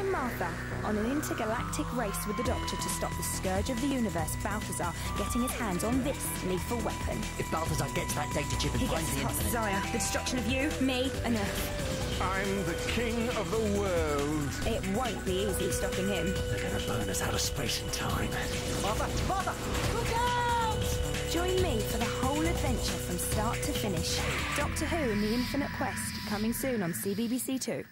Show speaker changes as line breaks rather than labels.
I'm Martha, on an intergalactic race with the Doctor to stop the scourge of the universe, Baltazar, getting his hands on this lethal weapon.
If Baltazar gets that data chip and
He
finds
gets
the
his desire, the destruction of you, me, and Earth.
I'm the king of the world.
It won't be easy stopping him.
They're gonna burn us out of space and time.
Martha! Martha! Look out!
Join me for the whole adventure from start to finish. Doctor Who and the Infinite Quest, coming soon on CBBC 2.